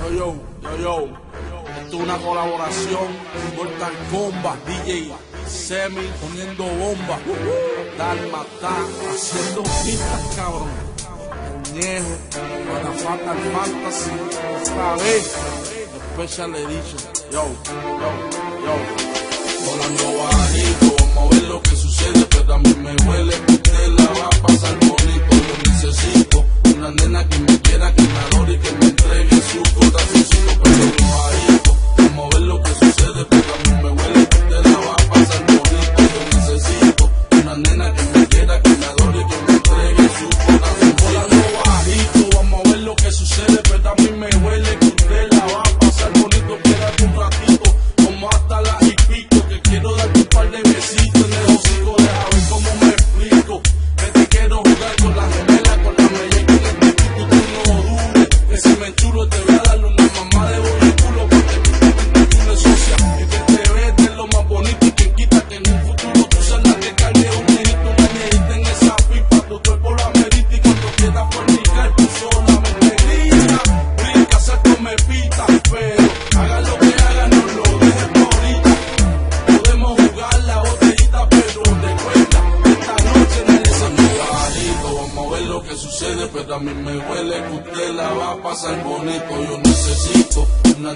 Yo, yo, yo, yo. Esto es una colaboración. Mortal Kombat, DJ Semi poniendo bomba. Uh -huh. Haciendo pistas, cabrón. Conejo, para Fatal Fantasy. Esta vez, Special Edition. Yo, yo, yo. Volando sucede, pero a mí me huele que usted la va a pasar bonito. Yo necesito una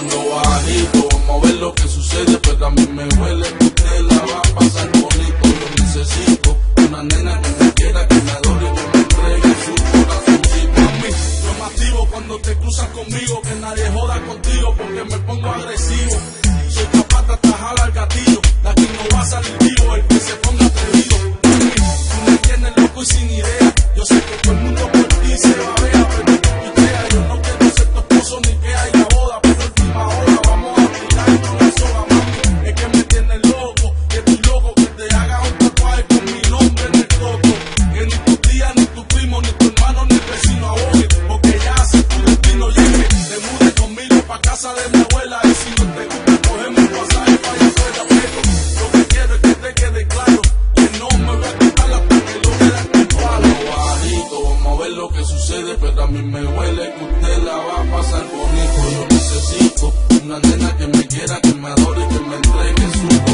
ando bajito. Vamos a ver lo que sucede, pero también me huele. Usted la va a pasar bonito. Yo necesito una nena que me quiera, que me adore y que me entregue su corazoncito a mí. Yo me cuando te cruzas conmigo. Que nadie joda contigo porque me pongo agresivo. Soy capaz de atajar al gatillo. De aquí no va a salir vivo el que se ponga mí me huele que usted la va a pasar bonito. Yo necesito una nena que me quiera, que me adore, que me entregue su